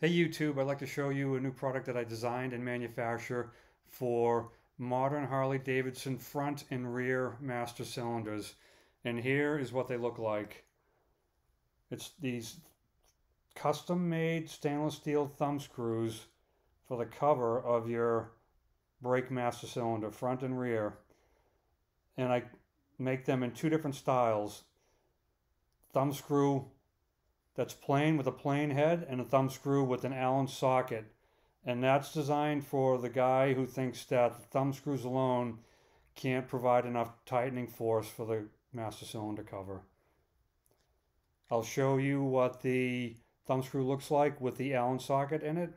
Hey YouTube, I'd like to show you a new product that I designed and manufacture for modern Harley Davidson front and rear master cylinders. And here is what they look like. It's these custom made stainless steel thumb screws for the cover of your brake master cylinder, front and rear. And I make them in two different styles. Thumb screw that's plain with a plain head and a thumb screw with an Allen socket. And that's designed for the guy who thinks that the thumb screws alone can't provide enough tightening force for the master cylinder cover. I'll show you what the thumb screw looks like with the Allen socket in it.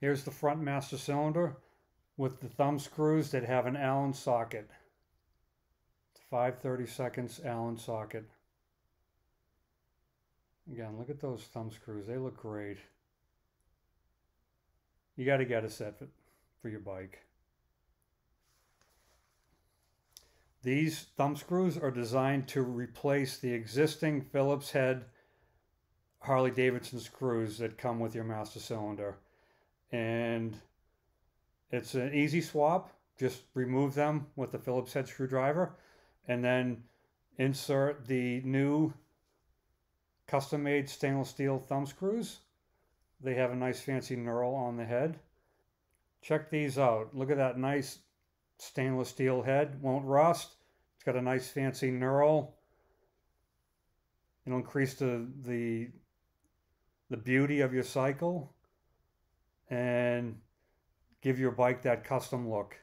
Here's the front master cylinder with the thumb screws that have an Allen socket. It's 530 seconds Allen socket. Again, look at those thumb screws. They look great. You got to get a set for, for your bike. These thumb screws are designed to replace the existing Phillips head Harley Davidson screws that come with your master cylinder. And it's an easy swap. Just remove them with the Phillips head screwdriver and then insert the new custom made stainless steel thumb screws. They have a nice fancy knurl on the head. Check these out. Look at that nice stainless steel head. Won't rust. It's got a nice fancy knurl. It'll increase the, the, the beauty of your cycle and give your bike that custom look.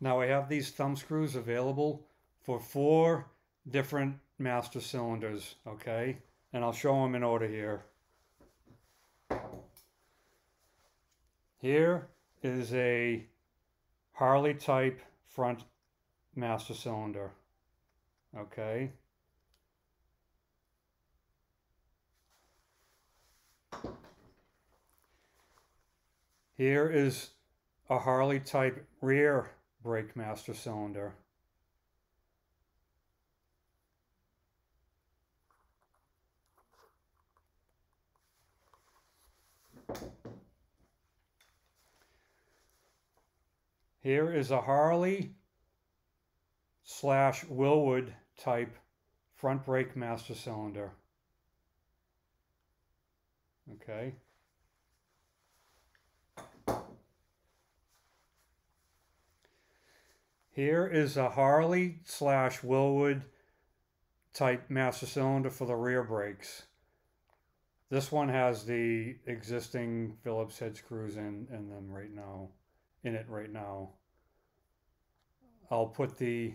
Now I have these thumb screws available for four different master cylinders, okay? And I'll show them in order here. Here is a Harley type front master cylinder, okay? Here is a Harley type rear brake master cylinder. Here is a Harley slash Wilwood type front brake master cylinder. Okay. Here is a Harley slash Wilwood type master cylinder for the rear brakes. This one has the existing Phillips head screws in, in them right now, in it right now. I'll put the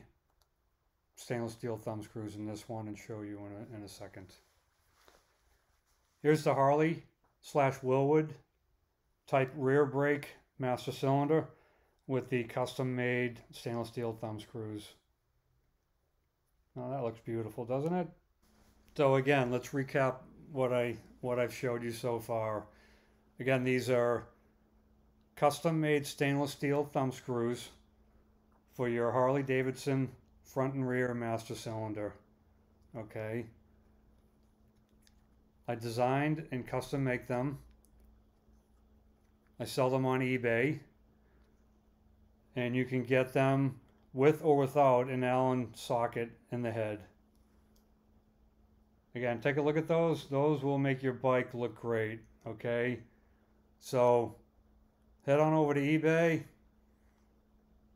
stainless steel thumb screws in this one and show you in a, in a second. Here's the Harley slash Wilwood type rear brake master cylinder with the custom made stainless steel thumb screws. Now that looks beautiful, doesn't it? So again, let's recap what I what I've showed you so far. Again, these are custom made stainless steel thumb screws for your Harley Davidson front and rear master cylinder. Okay. I designed and custom make them. I sell them on eBay. And you can get them with or without an Allen socket in the head. Again, take a look at those. Those will make your bike look great, okay? So head on over to eBay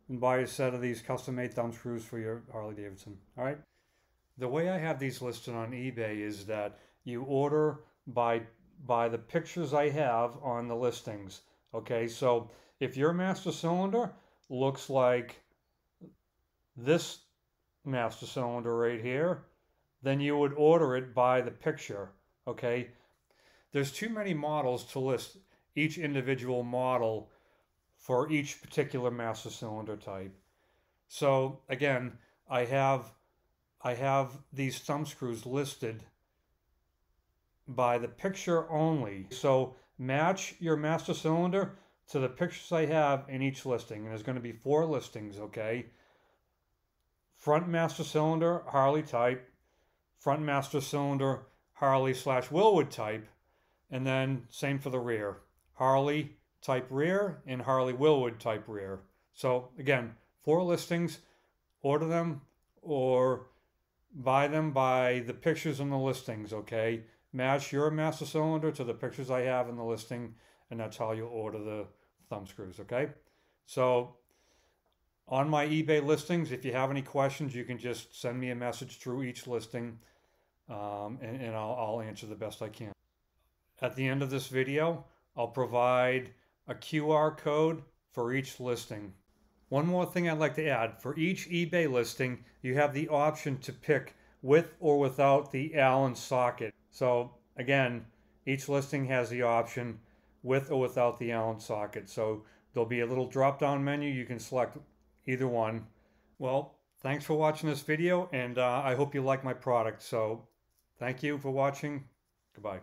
and buy a set of these custom-made thumb screws for your Harley Davidson, all right? The way I have these listed on eBay is that you order by by the pictures I have on the listings, okay? So if your master cylinder looks like this master cylinder right here, then you would order it by the picture, okay? There's too many models to list each individual model for each particular master cylinder type. So again, I have I have these thumb screws listed by the picture only. So match your master cylinder to the pictures I have in each listing. And there's going to be four listings, okay? Front master cylinder, Harley type front master cylinder Harley slash Wilwood type, And then same for the rear. Harley type rear and Harley Wilwood type rear. So again, four listings, order them or buy them by the pictures in the listings, okay? Match your master cylinder to the pictures I have in the listing, and that's how you'll order the thumb screws, okay? So on my eBay listings, if you have any questions, you can just send me a message through each listing, um, and, and I'll, I'll answer the best I can. At the end of this video, I'll provide a QR code for each listing. One more thing I'd like to add, for each eBay listing, you have the option to pick with or without the Allen socket. So again, each listing has the option with or without the Allen socket. So there'll be a little drop down menu. You can select either one. Well, thanks for watching this video and uh, I hope you like my product. So thank you for watching. Goodbye.